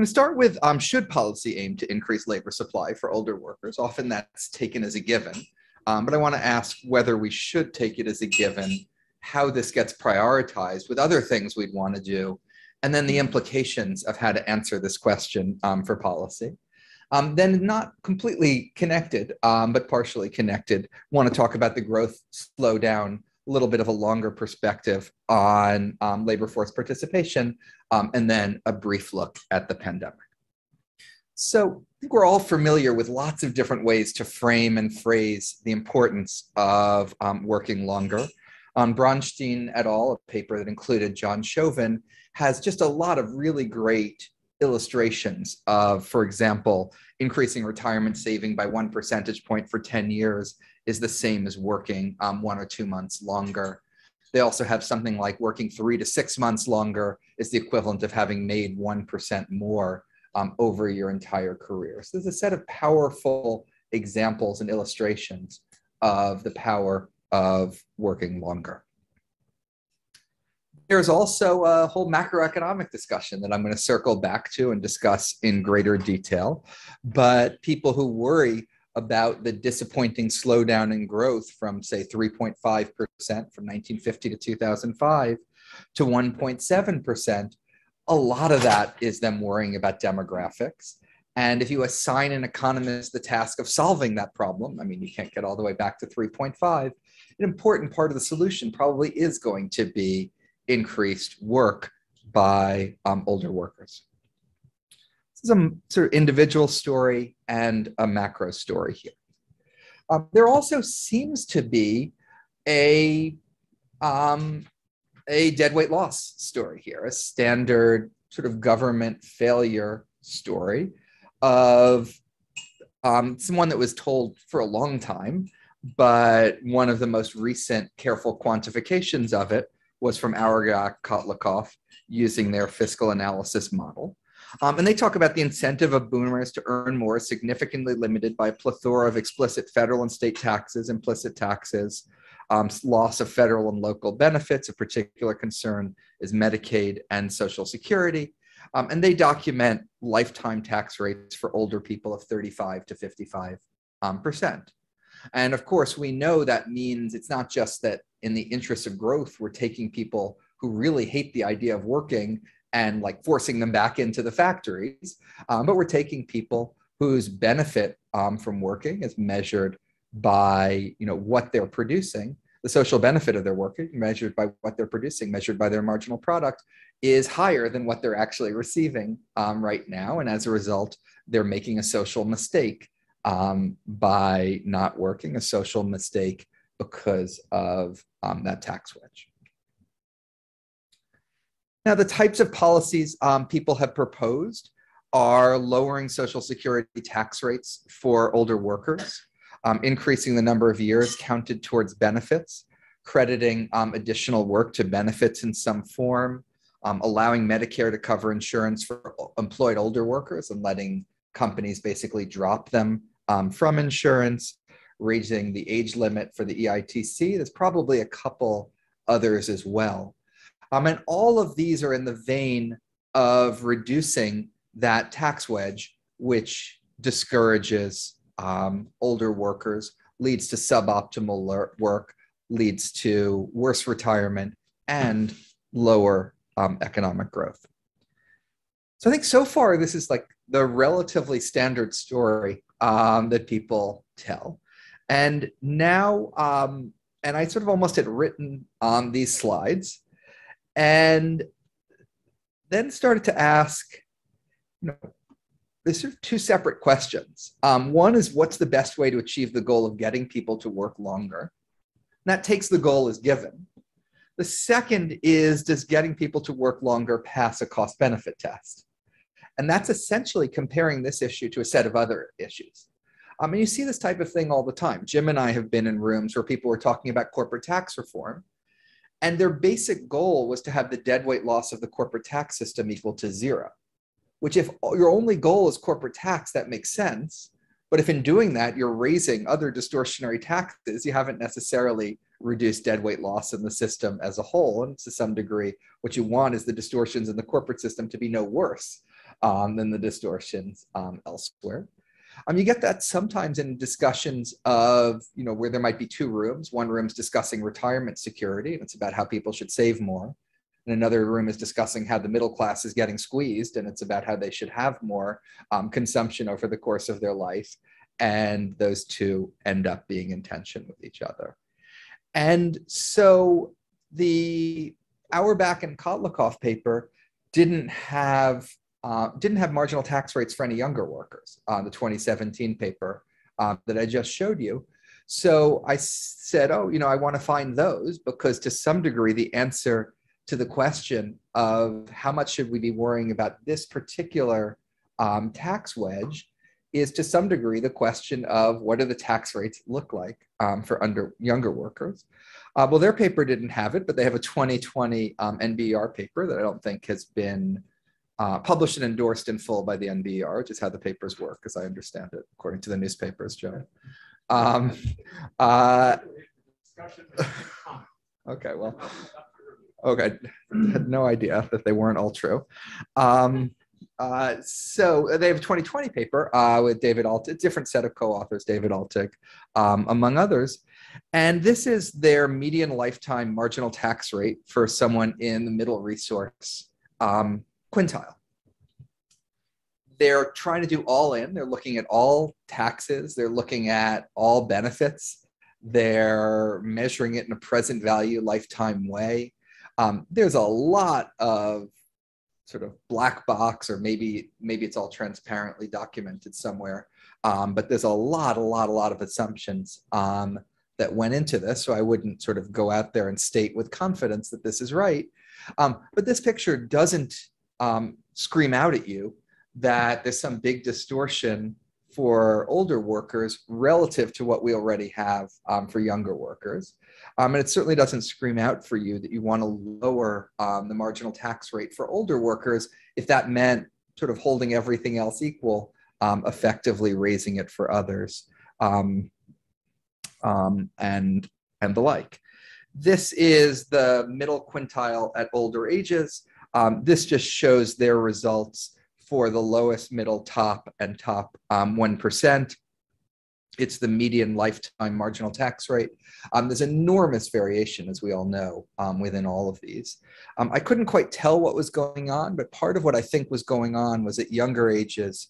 going to start with um, should policy aim to increase labor supply for older workers? Often that's taken as a given, um, but I want to ask whether we should take it as a given, how this gets prioritized with other things we'd want to do, and then the implications of how to answer this question um, for policy. Um, then not completely connected, um, but partially connected, want to talk about the growth slowdown, little bit of a longer perspective on um, labor force participation, um, and then a brief look at the pandemic. So I think we're all familiar with lots of different ways to frame and phrase the importance of um, working longer. Um, Bronshtein et al., a paper that included John Shoven, has just a lot of really great illustrations of, for example, increasing retirement saving by one percentage point for 10 years is the same as working um, one or two months longer. They also have something like working three to six months longer is the equivalent of having made 1% more um, over your entire career. So there's a set of powerful examples and illustrations of the power of working longer. There's also a whole macroeconomic discussion that I'm going to circle back to and discuss in greater detail. But people who worry about the disappointing slowdown in growth from, say, 3.5% from 1950 to 2005 to 1.7%, a lot of that is them worrying about demographics. And if you assign an economist the task of solving that problem, I mean, you can't get all the way back to 3.5, an important part of the solution probably is going to be increased work by um, older workers. This is a sort of individual story and a macro story here. Um, there also seems to be a um, a dead weight loss story here, a standard sort of government failure story of um, someone that was told for a long time, but one of the most recent careful quantifications of it was from Auerbach Kotlikoff using their fiscal analysis model. Um, and they talk about the incentive of boomers to earn more is significantly limited by a plethora of explicit federal and state taxes, implicit taxes, um, loss of federal and local benefits. A particular concern is Medicaid and Social Security. Um, and they document lifetime tax rates for older people of 35 to 55 um, percent. And of course, we know that means it's not just that in the interest of growth, we're taking people who really hate the idea of working and like forcing them back into the factories, um, but we're taking people whose benefit um, from working is measured by you know what they're producing the social benefit of their work measured by what they're producing measured by their marginal product is higher than what they're actually receiving um, right now and as a result they're making a social mistake um, by not working, a social mistake because of um, that tax wedge. Now, the types of policies um, people have proposed are lowering Social Security tax rates for older workers, um, increasing the number of years counted towards benefits, crediting um, additional work to benefits in some form, um, allowing Medicare to cover insurance for employed older workers and letting companies basically drop them um, from insurance, raising the age limit for the EITC. There's probably a couple others as well. Um, and all of these are in the vein of reducing that tax wedge, which discourages um, older workers, leads to suboptimal work, leads to worse retirement and lower um, economic growth. So I think so far this is like the relatively standard story um, that people tell. And now, um, and I sort of almost had written on these slides and then started to ask, you know, sort of two separate questions. Um, one is what's the best way to achieve the goal of getting people to work longer? And that takes the goal as given. The second is does getting people to work longer pass a cost benefit test? And that's essentially comparing this issue to a set of other issues. I mean, you see this type of thing all the time. Jim and I have been in rooms where people were talking about corporate tax reform, and their basic goal was to have the deadweight loss of the corporate tax system equal to zero. Which, if your only goal is corporate tax, that makes sense. But if in doing that you're raising other distortionary taxes, you haven't necessarily reduced deadweight loss in the system as a whole. And to some degree, what you want is the distortions in the corporate system to be no worse um, than the distortions um, elsewhere. Um, you get that sometimes in discussions of, you know, where there might be two rooms. One room's discussing retirement security, and it's about how people should save more. And another room is discussing how the middle class is getting squeezed, and it's about how they should have more um, consumption over the course of their life. And those two end up being in tension with each other. And so the Auerbach and Kotlikoff paper didn't have uh, didn't have marginal tax rates for any younger workers on the 2017 paper um, that I just showed you. So I said, oh, you know, I want to find those because to some degree, the answer to the question of how much should we be worrying about this particular um, tax wedge is to some degree the question of what do the tax rates look like um, for under younger workers. Uh, well, their paper didn't have it, but they have a 2020 um, NBER paper that I don't think has been uh, published and endorsed in full by the NBER, which is how the papers work, as I understand it, according to the newspapers, Joe. Um, uh, okay, well, okay, had no idea that they weren't all true. Um, uh, so they have a 2020 paper uh, with David Altig, a different set of co-authors, David Altig, um, among others. And this is their median lifetime marginal tax rate for someone in the middle resource um, quintile. They're trying to do all in. They're looking at all taxes. They're looking at all benefits. They're measuring it in a present value lifetime way. Um, there's a lot of sort of black box, or maybe maybe it's all transparently documented somewhere. Um, but there's a lot, a lot, a lot of assumptions um, that went into this. So I wouldn't sort of go out there and state with confidence that this is right. Um, but this picture doesn't um, scream out at you that there's some big distortion for older workers relative to what we already have um, for younger workers. Um, and it certainly doesn't scream out for you that you want to lower um, the marginal tax rate for older workers if that meant sort of holding everything else equal, um, effectively raising it for others um, um, and, and the like. This is the middle quintile at older ages. Um, this just shows their results for the lowest, middle, top, and top 1%. It's the median lifetime marginal tax rate. Um, there's enormous variation, as we all know, um, within all of these. Um, I couldn't quite tell what was going on, but part of what I think was going on was at younger ages,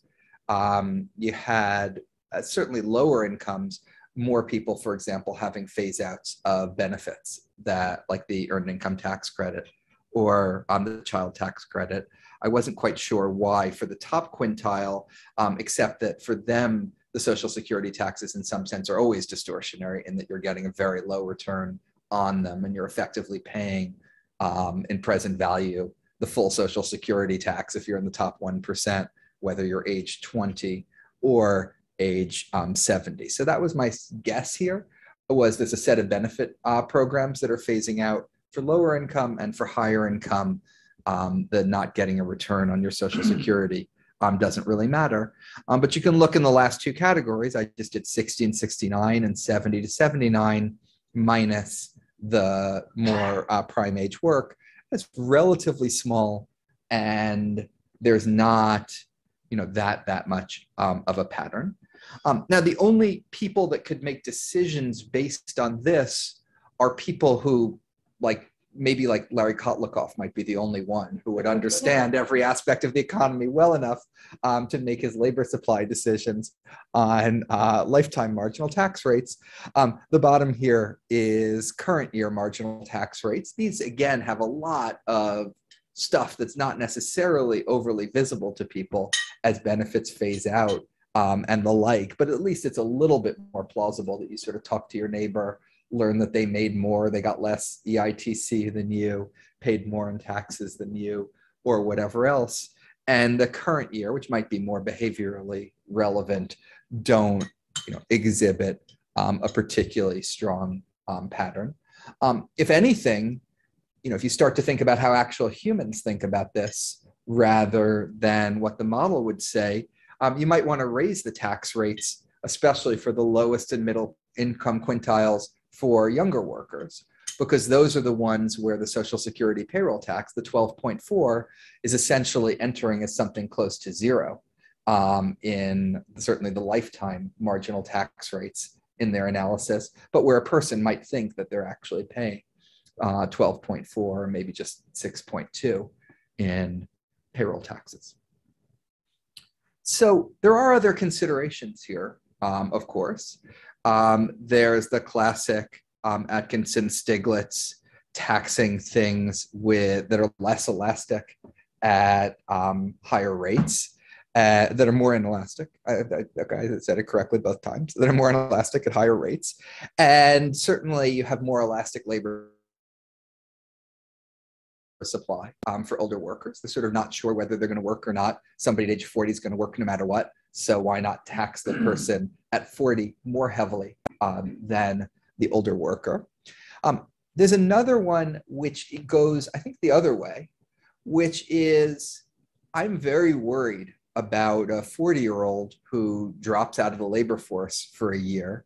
um, you had uh, certainly lower incomes, more people, for example, having phase outs of benefits that, like the earned income tax credit or on the child tax credit. I wasn't quite sure why for the top quintile, um, except that for them, the social security taxes in some sense are always distortionary in that you're getting a very low return on them and you're effectively paying um, in present value the full social security tax if you're in the top 1% whether you're age 20 or age um, 70 so that was my guess here was there's a set of benefit uh, programs that are phasing out for lower income and for higher income um, the not getting a return on your social security um, doesn't really matter. Um, but you can look in the last two categories. I just did 60 and 69 and 70 to 79 minus the more uh, prime age work. It's relatively small and there's not, you know, that, that much um, of a pattern. Um, now, the only people that could make decisions based on this are people who like maybe like Larry Kotlikoff might be the only one who would understand every aspect of the economy well enough um, to make his labor supply decisions on uh, lifetime marginal tax rates. Um, the bottom here is current year marginal tax rates. These again have a lot of stuff that's not necessarily overly visible to people as benefits phase out um, and the like, but at least it's a little bit more plausible that you sort of talk to your neighbor learn that they made more, they got less EITC than you, paid more in taxes than you, or whatever else. And the current year, which might be more behaviorally relevant, don't you know, exhibit um, a particularly strong um, pattern. Um, if anything, you know, if you start to think about how actual humans think about this rather than what the model would say, um, you might want to raise the tax rates, especially for the lowest and middle income quintiles for younger workers because those are the ones where the Social Security payroll tax, the 12.4, is essentially entering as something close to zero um, in certainly the lifetime marginal tax rates in their analysis, but where a person might think that they're actually paying uh, 12.4 or maybe just 6.2 in payroll taxes. So there are other considerations here, um, of course. Um, there's the classic um, Atkinson Stiglitz taxing things with that are less elastic at um, higher rates. Uh, that are more inelastic. I, I, I, said it correctly both times. That are more inelastic at higher rates, and certainly you have more elastic labor supply um, for older workers. They're sort of not sure whether they're going to work or not. Somebody at age 40 is going to work no matter what. So why not tax the person at 40 more heavily um, than the older worker? Um, there's another one which goes, I think, the other way, which is I'm very worried about a 40 year old who drops out of the labor force for a year,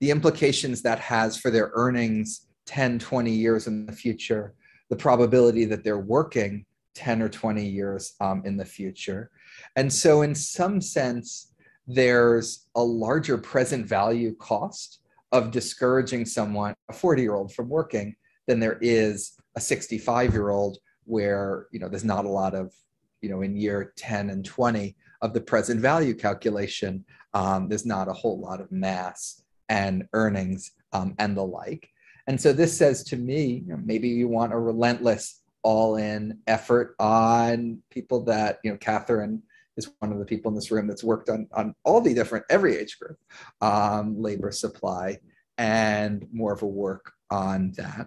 the implications that has for their earnings 10, 20 years in the future, the probability that they're working 10 or 20 years um, in the future. And so, in some sense, there's a larger present value cost of discouraging someone, a 40 year old, from working than there is a 65 year old where you know there's not a lot of you know in year 10 and 20 of the present value calculation um, there's not a whole lot of mass and earnings um, and the like and so this says to me, you know, maybe you want a relentless all-in effort on people that, you know, Catherine is one of the people in this room that's worked on, on all the different, every age group, um, labor supply, and more of a work on that.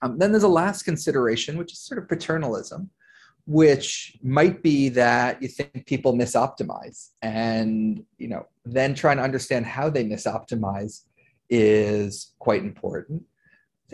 Um, then there's a last consideration, which is sort of paternalism, which might be that you think people misoptimize and you know then trying to understand how they misoptimize is quite important.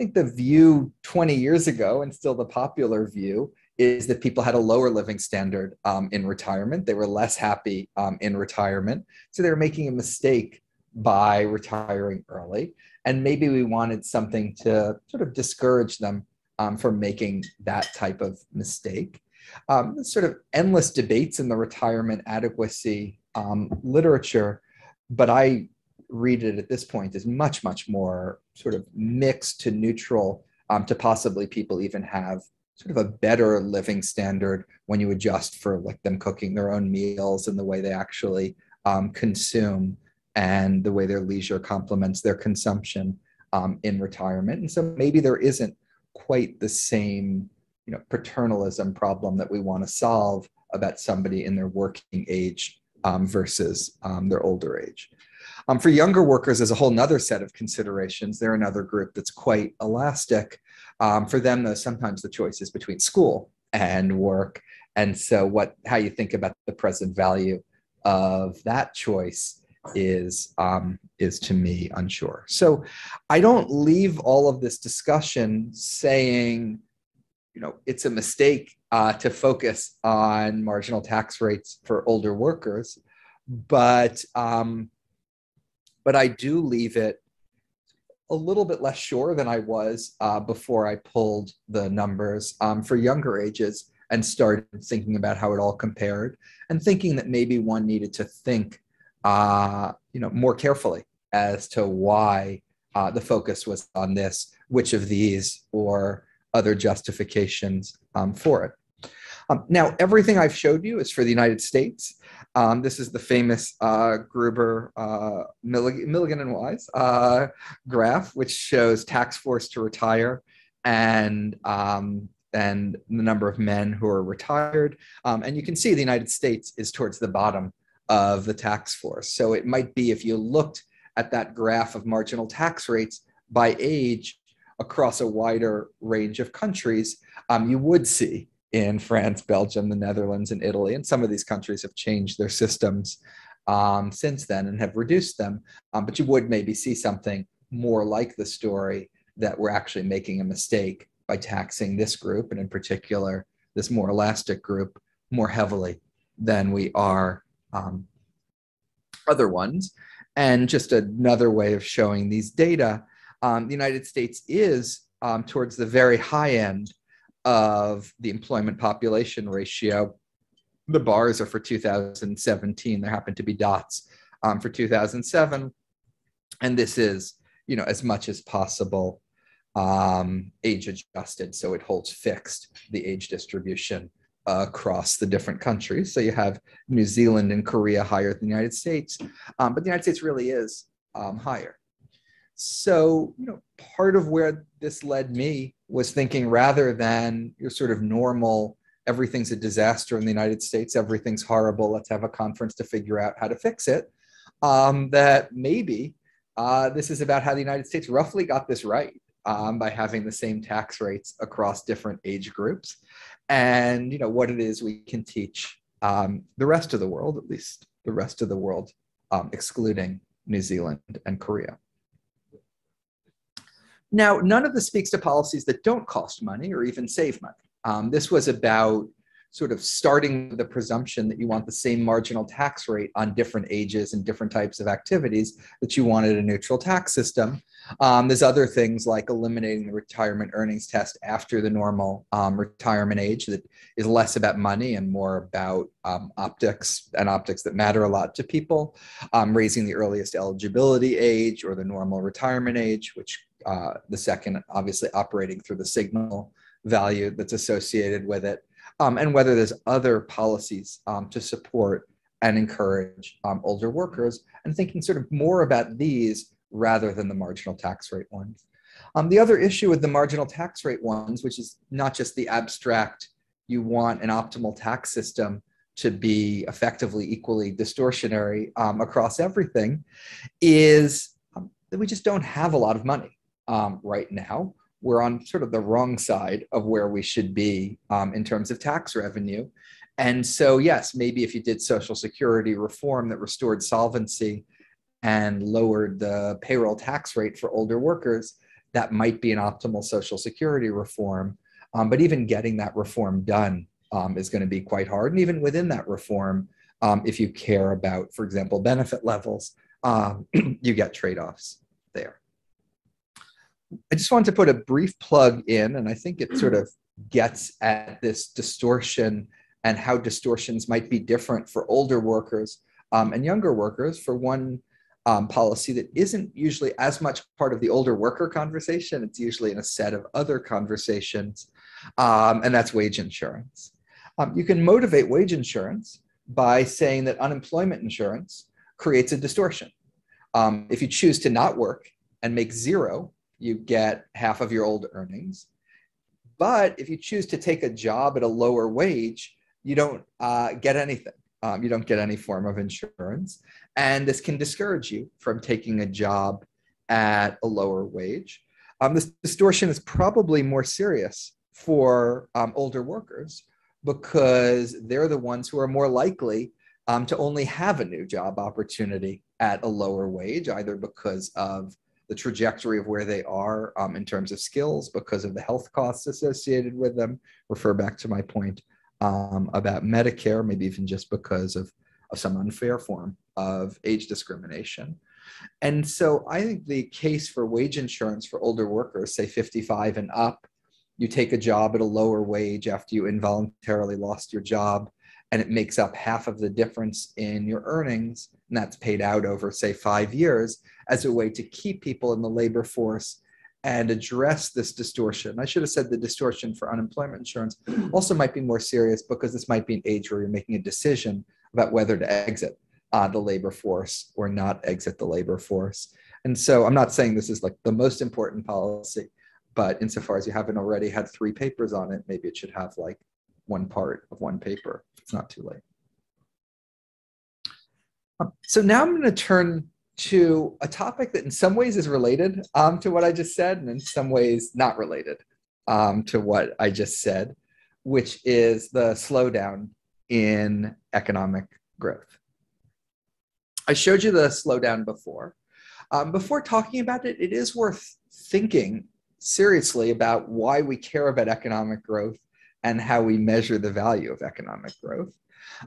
Think the view 20 years ago, and still the popular view, is that people had a lower living standard um, in retirement. They were less happy um, in retirement. So they were making a mistake by retiring early. And maybe we wanted something to sort of discourage them um, from making that type of mistake. Um, sort of endless debates in the retirement adequacy um, literature, but I read it at this point is much, much more sort of mixed to neutral um, to possibly people even have sort of a better living standard when you adjust for like them cooking their own meals and the way they actually um, consume and the way their leisure complements their consumption um, in retirement. And so maybe there isn't quite the same, you know, paternalism problem that we want to solve about somebody in their working age um, versus um, their older age. Um, for younger workers, there's a whole nother set of considerations. They're another group that's quite elastic. Um, for them, though, sometimes the choice is between school and work. And so what how you think about the present value of that choice is um, is to me unsure. So I don't leave all of this discussion saying, you know, it's a mistake uh, to focus on marginal tax rates for older workers, but um, but I do leave it a little bit less sure than I was uh, before I pulled the numbers um, for younger ages and started thinking about how it all compared and thinking that maybe one needed to think uh, you know more carefully as to why uh, the focus was on this, which of these or other justifications um, for it. Um, now, everything I've showed you is for the United States. Um, this is the famous uh, Gruber, uh, Milligan, Milligan, and Wise uh, graph, which shows tax force to retire and um, and the number of men who are retired. Um, and you can see the United States is towards the bottom of the tax force. So it might be if you looked at that graph of marginal tax rates by age across a wider range of countries, um, you would see in France, Belgium, the Netherlands, and Italy. And some of these countries have changed their systems um, since then and have reduced them. Um, but you would maybe see something more like the story that we're actually making a mistake by taxing this group, and in particular, this more elastic group, more heavily than we are um, other ones. And just another way of showing these data um, the United States is um, towards the very high end of the employment population ratio. The bars are for 2017. There happen to be dots um, for 2007. And this is, you know, as much as possible um, age adjusted. So it holds fixed the age distribution across the different countries. So you have New Zealand and Korea higher than the United States, um, but the United States really is um, higher. So, you know, part of where this led me was thinking rather than your sort of normal, everything's a disaster in the United States, everything's horrible, let's have a conference to figure out how to fix it, um, that maybe uh, this is about how the United States roughly got this right um, by having the same tax rates across different age groups. And you know what it is we can teach um, the rest of the world at least the rest of the world um, excluding new zealand and korea now none of this speaks to policies that don't cost money or even save money um, this was about sort of starting the presumption that you want the same marginal tax rate on different ages and different types of activities that you wanted a neutral tax system. Um, there's other things like eliminating the retirement earnings test after the normal um, retirement age that is less about money and more about um, optics and optics that matter a lot to people. Um, raising the earliest eligibility age or the normal retirement age, which uh, the second obviously operating through the signal value that's associated with it um, and whether there's other policies um, to support and encourage um, older workers, and thinking sort of more about these rather than the marginal tax rate ones. Um, the other issue with the marginal tax rate ones, which is not just the abstract, you want an optimal tax system to be effectively equally distortionary um, across everything, is um, that we just don't have a lot of money right now we're on sort of the wrong side of where we should be um, in terms of tax revenue. And so, yes, maybe if you did Social Security reform that restored solvency and lowered the payroll tax rate for older workers, that might be an optimal Social Security reform. Um, but even getting that reform done um, is going to be quite hard. And even within that reform, um, if you care about, for example, benefit levels, um, you get trade offs there. I just wanted to put a brief plug in, and I think it sort of gets at this distortion and how distortions might be different for older workers um, and younger workers. For one um, policy that isn't usually as much part of the older worker conversation, it's usually in a set of other conversations, um, and that's wage insurance. Um, you can motivate wage insurance by saying that unemployment insurance creates a distortion. Um, if you choose to not work and make zero, you get half of your old earnings. But if you choose to take a job at a lower wage, you don't uh, get anything. Um, you don't get any form of insurance. And this can discourage you from taking a job at a lower wage. Um, this distortion is probably more serious for um, older workers because they're the ones who are more likely um, to only have a new job opportunity at a lower wage, either because of the trajectory of where they are um, in terms of skills because of the health costs associated with them. Refer back to my point um, about Medicare, maybe even just because of, of some unfair form of age discrimination. And so I think the case for wage insurance for older workers, say 55 and up, you take a job at a lower wage after you involuntarily lost your job, and it makes up half of the difference in your earnings, and that's paid out over, say, five years as a way to keep people in the labor force and address this distortion. I should have said the distortion for unemployment insurance also might be more serious because this might be an age where you're making a decision about whether to exit uh, the labor force or not exit the labor force. And so I'm not saying this is like the most important policy, but insofar as you haven't already had three papers on it, maybe it should have like one part of one paper. It's not too late. Um, so now I'm going to turn to a topic that in some ways is related um, to what I just said, and in some ways not related um, to what I just said, which is the slowdown in economic growth. I showed you the slowdown before. Um, before talking about it, it is worth thinking seriously about why we care about economic growth and how we measure the value of economic growth.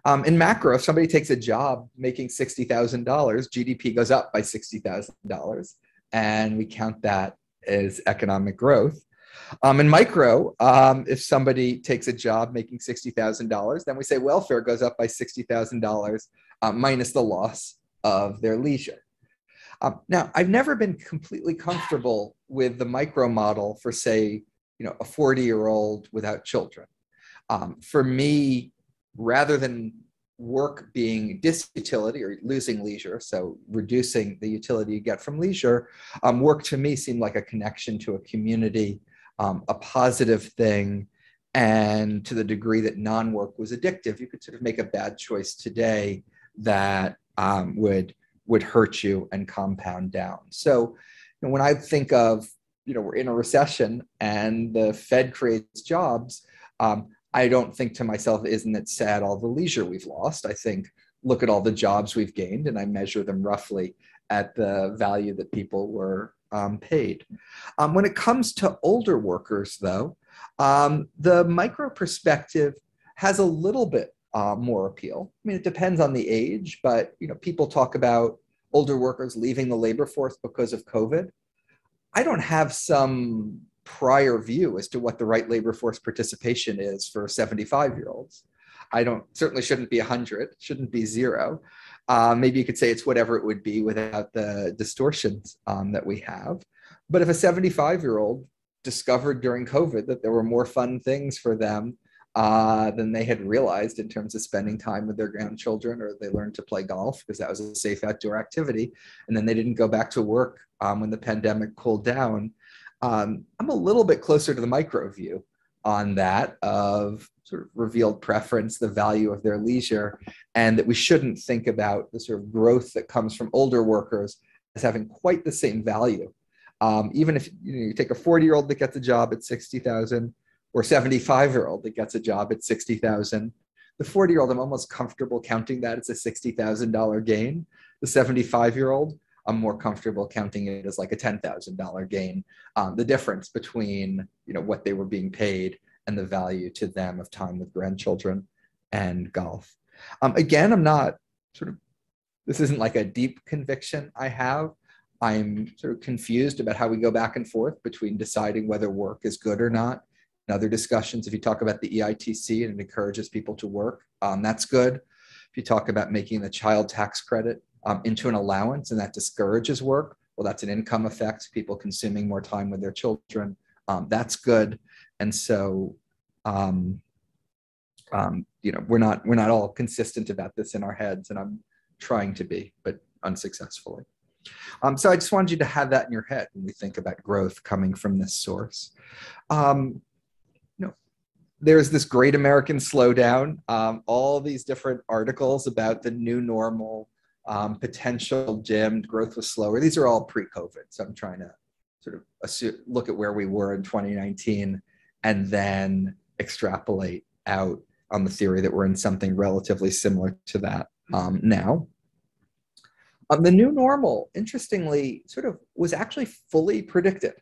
Um, in macro, if somebody takes a job making $60,000, GDP goes up by $60,000. And we count that as economic growth. Um, in micro, um, if somebody takes a job making $60,000, then we say welfare goes up by $60,000 uh, minus the loss of their leisure. Um, now, I've never been completely comfortable with the micro model for, say, you know, a 40 year old without children. Um, for me, rather than work being disutility or losing leisure, so reducing the utility you get from leisure, um, work to me seemed like a connection to a community, um, a positive thing. And to the degree that non work was addictive, you could sort of make a bad choice today that um, would would hurt you and compound down. So when I think of, you know, we're in a recession and the Fed creates jobs, um, I don't think to myself, isn't it sad all the leisure we've lost? I think, look at all the jobs we've gained and I measure them roughly at the value that people were um, paid. Um, when it comes to older workers, though, um, the micro perspective has a little bit uh, more appeal. I mean, it depends on the age, but you know, people talk about older workers leaving the labor force because of COVID. I don't have some prior view as to what the right labor force participation is for 75 year olds. I don't certainly shouldn't be 100, shouldn't be zero. Uh, maybe you could say it's whatever it would be without the distortions um, that we have. But if a 75 year old discovered during COVID that there were more fun things for them uh, than they had realized in terms of spending time with their grandchildren, or they learned to play golf because that was a safe outdoor activity. And then they didn't go back to work um, when the pandemic cooled down. Um, I'm a little bit closer to the micro view on that of sort of revealed preference, the value of their leisure, and that we shouldn't think about the sort of growth that comes from older workers as having quite the same value. Um, even if you, know, you take a 40 year old that gets a job at 60,000 or 75 year old that gets a job at 60,000. The 40 year old, I'm almost comfortable counting that as a $60,000 gain. The 75 year old, I'm more comfortable counting it as like a $10,000 gain. Um, the difference between you know what they were being paid and the value to them of time with grandchildren and golf. Um, again, I'm not sort of this isn't like a deep conviction I have. I'm sort of confused about how we go back and forth between deciding whether work is good or not other discussions, if you talk about the EITC and it encourages people to work, um, that's good. If you talk about making the child tax credit um, into an allowance and that discourages work, well, that's an income effect, people consuming more time with their children. Um, that's good. And so, um, um, you know, we're not we're not all consistent about this in our heads, and I'm trying to be, but unsuccessfully. Um, so I just wanted you to have that in your head when we think about growth coming from this source. Um, there's this great American slowdown, um, all these different articles about the new normal, um, potential dimmed, growth was slower. These are all pre COVID. So I'm trying to sort of assume, look at where we were in 2019 and then extrapolate out on the theory that we're in something relatively similar to that um, now. Um, the new normal, interestingly, sort of was actually fully predicted.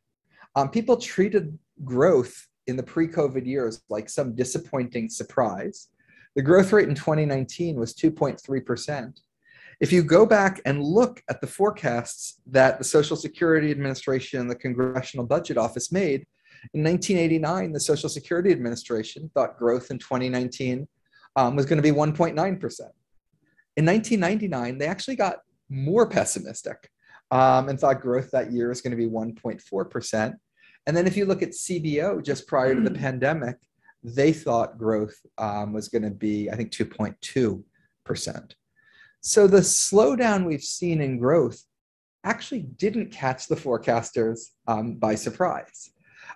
Um, people treated growth in the pre-COVID years like some disappointing surprise. The growth rate in 2019 was 2.3%. If you go back and look at the forecasts that the Social Security Administration and the Congressional Budget Office made, in 1989, the Social Security Administration thought growth in 2019 um, was going to be 1.9%. In 1999, they actually got more pessimistic um, and thought growth that year was going to be 1.4%. And then if you look at CBO just prior to the hmm. pandemic, they thought growth um, was going to be, I think, 2.2%. So the slowdown we've seen in growth actually didn't catch the forecasters um, by surprise.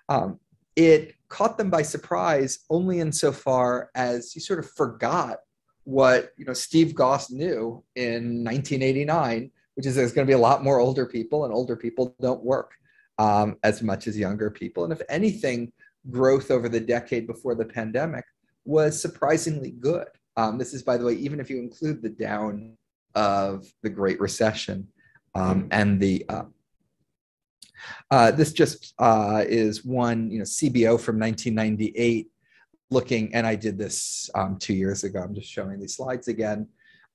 Um, it caught them by surprise only insofar as you sort of forgot what you know Steve Goss knew in 1989, which is there's going to be a lot more older people, and older people don't work um, as much as younger people. And if anything, growth over the decade before the pandemic was surprisingly good. Um, this is, by the way, even if you include the down of the Great Recession um, and the uh, uh, this just uh, is one, you know, CBO from 1998 looking, and I did this um, two years ago. I'm just showing these slides again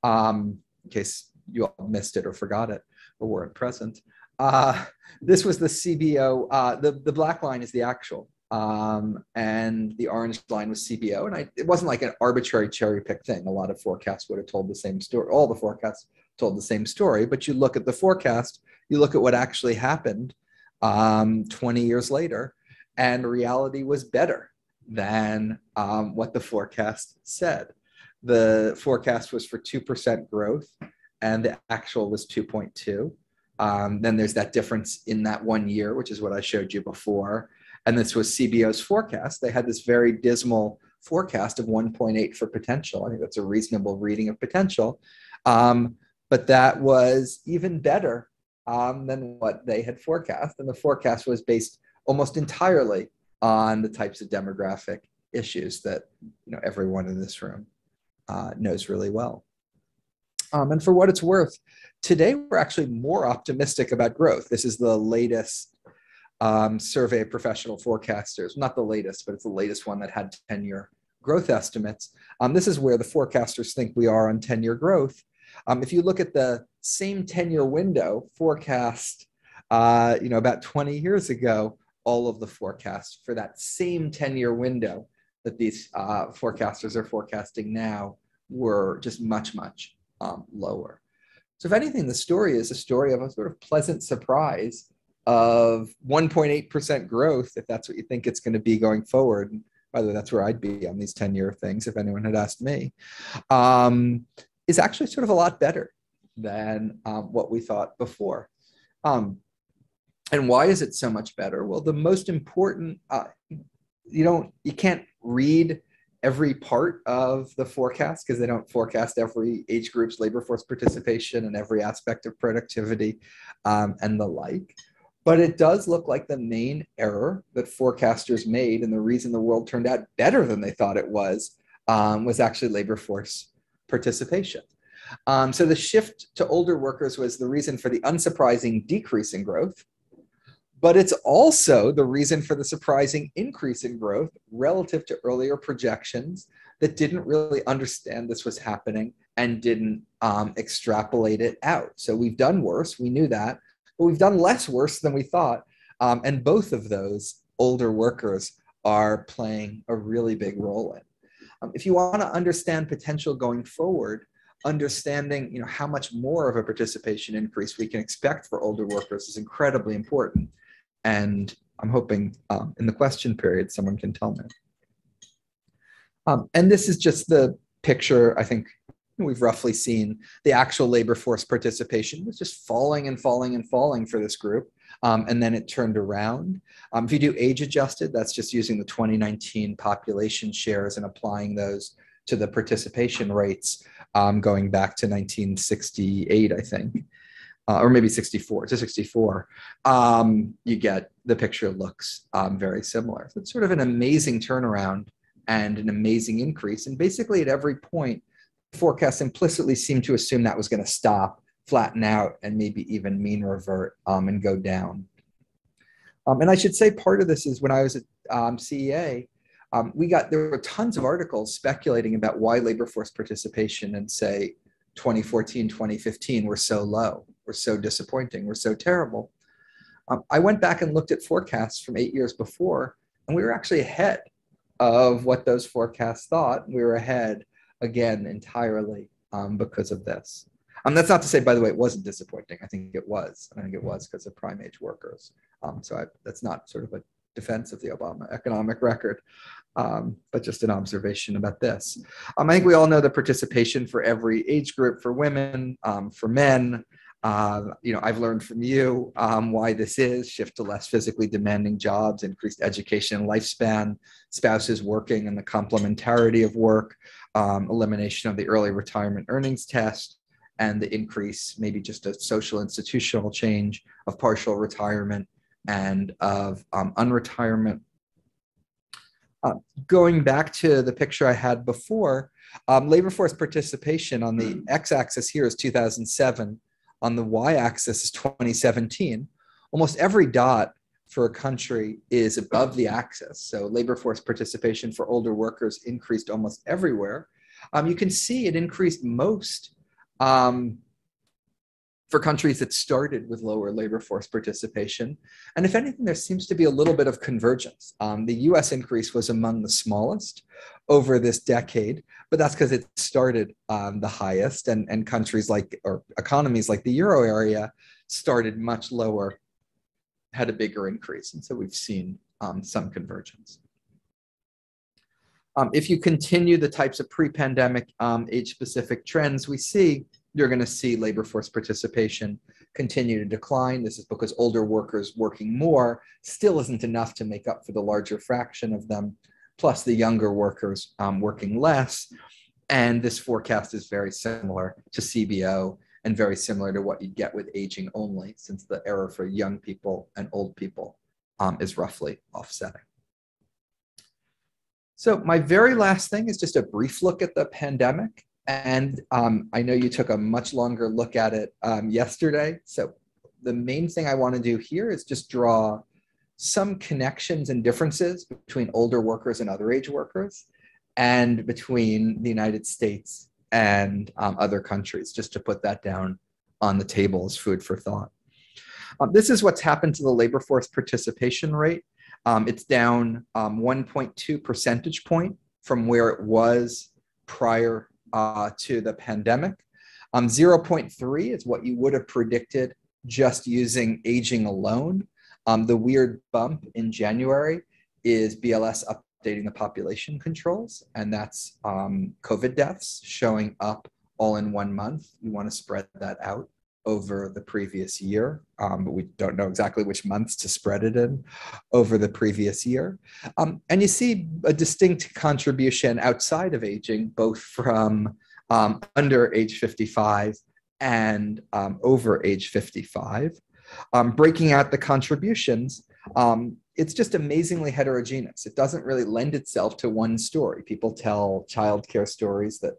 um, in case you all missed it or forgot it or weren't present. Uh, this was the CBO. Uh, the the black line is the actual, um, and the orange line was CBO. And I, it wasn't like an arbitrary cherry pick thing. A lot of forecasts would have told the same story. All the forecasts told the same story. But you look at the forecast, you look at what actually happened um, 20 years later, and reality was better than um, what the forecast said. The forecast was for 2% growth, and the actual was 2.2. Um, then there's that difference in that one year, which is what I showed you before. And this was CBO's forecast. They had this very dismal forecast of 1.8 for potential. I think that's a reasonable reading of potential. Um, but that was even better um, than what they had forecast. And the forecast was based almost entirely on the types of demographic issues that you know everyone in this room uh, knows really well. Um, and for what it's worth, today we're actually more optimistic about growth. This is the latest um, survey of professional forecasters, not the latest, but it's the latest one that had 10 year growth estimates. Um, this is where the forecasters think we are on 10 year growth. Um, if you look at the same 10 year window forecast, uh, you know, about 20 years ago, all of the forecasts for that same 10 year window that these uh, forecasters are forecasting now were just much, much um, lower. So, if anything, the story is a story of a sort of pleasant surprise of 1.8% growth, if that's what you think it's going to be going forward. by the way, that's where I'd be on these 10 year things if anyone had asked me, um, is actually sort of a lot better than um, what we thought before. Um, and why is it so much better? Well, the most important, uh, you don't, you can't read every part of the forecast because they don't forecast every age group's labor force participation and every aspect of productivity um, and the like. But it does look like the main error that forecasters made and the reason the world turned out better than they thought it was um, was actually labor force participation. Um, so the shift to older workers was the reason for the unsurprising decrease in growth but it's also the reason for the surprising increase in growth relative to earlier projections that didn't really understand this was happening and didn't um, extrapolate it out. So we've done worse, we knew that, but we've done less worse than we thought. Um, and both of those older workers are playing a really big role in. Um, if you want to understand potential going forward, understanding you know how much more of a participation increase we can expect for older workers is incredibly important and I'm hoping um, in the question period someone can tell me. Um, and this is just the picture, I think we've roughly seen the actual labor force participation was just falling and falling and falling for this group. Um, and then it turned around. Um, if you do age adjusted, that's just using the 2019 population shares and applying those to the participation rates um, going back to 1968, I think uh, or maybe 64 to 64, um, you get the picture looks um, very similar. So it's sort of an amazing turnaround and an amazing increase. And basically, at every point, forecasts implicitly seem to assume that was going to stop, flatten out, and maybe even mean revert um, and go down. Um, and I should say part of this is when I was at um, CEA, um, we got there were tons of articles speculating about why labor force participation in say 2014 2015 were so low were so disappointing, were so terrible. Um, I went back and looked at forecasts from eight years before, and we were actually ahead of what those forecasts thought. We were ahead again entirely um, because of this. Um, that's not to say, by the way, it wasn't disappointing. I think it was. I think it was because of prime age workers. Um, so I, that's not sort of a defense of the Obama economic record, um, but just an observation about this. Um, I think we all know the participation for every age group for women, um, for men, uh, you know, I've learned from you um, why this is shift to less physically demanding jobs, increased education and lifespan, spouses working and the complementarity of work, um, elimination of the early retirement earnings test, and the increase, maybe just a social institutional change of partial retirement and of um, unretirement. Uh, going back to the picture I had before, um, labor force participation on the x axis here is 2007 on the y-axis is 2017. Almost every dot for a country is above the axis. So labor force participation for older workers increased almost everywhere. Um, you can see it increased most um, for countries that started with lower labor force participation. And if anything, there seems to be a little bit of convergence. Um, the US increase was among the smallest over this decade, but that's because it started um, the highest, and, and countries like, or economies like the Euro area started much lower, had a bigger increase. And so we've seen um, some convergence. Um, if you continue the types of pre-pandemic um, age-specific trends we see, you're going to see labor force participation continue to decline. This is because older workers working more still isn't enough to make up for the larger fraction of them, plus the younger workers um, working less. And this forecast is very similar to CBO and very similar to what you'd get with aging only, since the error for young people and old people um, is roughly offsetting. So my very last thing is just a brief look at the pandemic. And um, I know you took a much longer look at it um, yesterday. So the main thing I want to do here is just draw some connections and differences between older workers and other age workers and between the United States and um, other countries, just to put that down on the table as food for thought. Um, this is what's happened to the labor force participation rate. Um, it's down um, 1.2 percentage point from where it was prior uh, to the pandemic. Um, 0.3 is what you would have predicted just using aging alone. Um, the weird bump in January is BLS updating the population controls, and that's um, COVID deaths showing up all in one month. You want to spread that out over the previous year, um, but we don't know exactly which months to spread it in over the previous year. Um, and you see a distinct contribution outside of aging, both from um, under age 55 and um, over age 55. Um, breaking out the contributions, um, it's just amazingly heterogeneous. It doesn't really lend itself to one story. People tell childcare stories that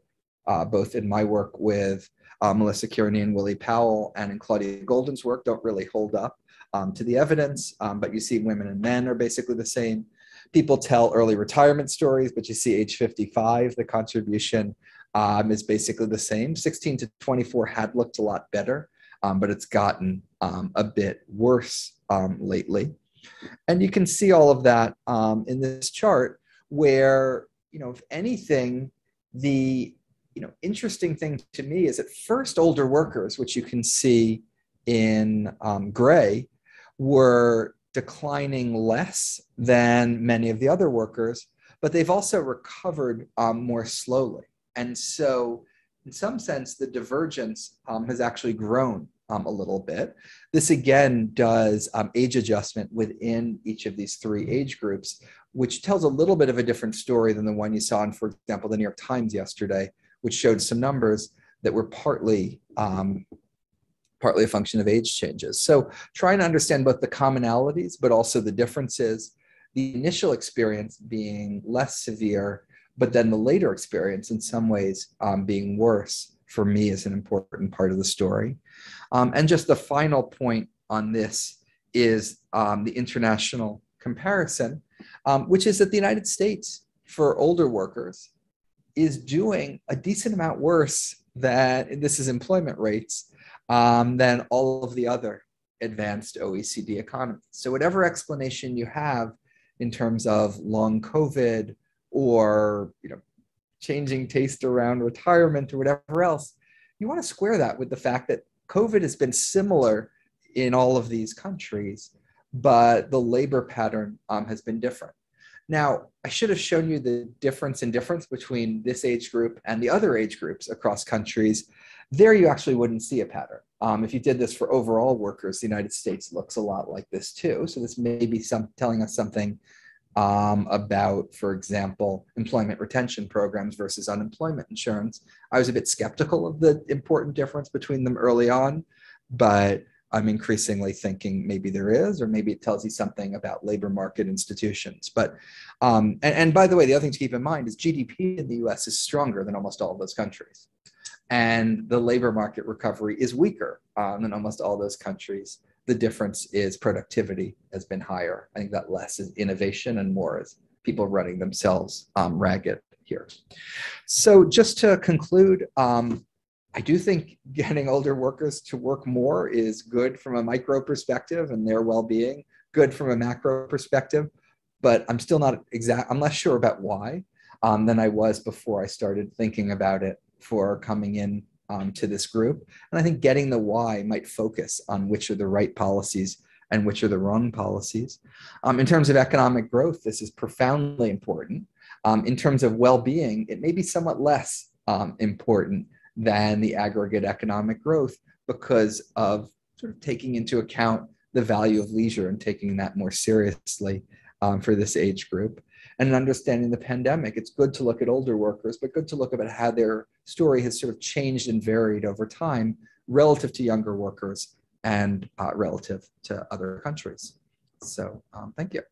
uh, both in my work with uh, Melissa Kearney and Willie Powell and in Claudia Goldin's work don't really hold up um, to the evidence, um, but you see women and men are basically the same. People tell early retirement stories, but you see age 55, the contribution um, is basically the same. 16 to 24 had looked a lot better, um, but it's gotten um, a bit worse um, lately. And you can see all of that in this chart where, you know, if anything, the you know, interesting thing to me is at first older workers, which you can see in um, gray, were declining less than many of the other workers, but they've also recovered um, more slowly. And so, in some sense, the divergence um, has actually grown um, a little bit. This again does um, age adjustment within each of these three age groups, which tells a little bit of a different story than the one you saw in, for example, the New York Times yesterday, which showed some numbers that were partly um, partly a function of age changes. So trying to understand both the commonalities, but also the differences, the initial experience being less severe, but then the later experience in some ways um, being worse for me is an important part of the story. Um, and just the final point on this is um, the international comparison, um, which is that the United States for older workers is doing a decent amount worse than this is employment rates um, than all of the other advanced OECD economies. So whatever explanation you have in terms of long COVID or you know changing taste around retirement or whatever else, you want to square that with the fact that COVID has been similar in all of these countries, but the labor pattern um, has been different. Now, I should have shown you the difference in difference between this age group and the other age groups across countries. There, you actually wouldn't see a pattern. Um, if you did this for overall workers, the United States looks a lot like this too. So this may be some telling us something um, about, for example, employment retention programs versus unemployment insurance. I was a bit skeptical of the important difference between them early on, but I'm increasingly thinking maybe there is, or maybe it tells you something about labor market institutions. But, um, and, and, by the way, the other thing to keep in mind is GDP in the US is stronger than almost all those countries. And the labor market recovery is weaker um, than almost all those countries. The difference is productivity has been higher. I think that less is innovation and more is people running themselves um, ragged here. So just to conclude, um, I do think getting older workers to work more is good from a micro perspective and their well-being, good from a macro perspective, but I'm still not exact. I'm less sure about why um, than I was before I started thinking about it for coming in um, to this group. And I think getting the why might focus on which are the right policies and which are the wrong policies. Um, in terms of economic growth, this is profoundly important. Um, in terms of well-being, it may be somewhat less um, important than the aggregate economic growth because of sort of taking into account the value of leisure and taking that more seriously um, for this age group. And understanding the pandemic, it's good to look at older workers, but good to look at how their story has sort of changed and varied over time relative to younger workers and uh, relative to other countries. So um, thank you.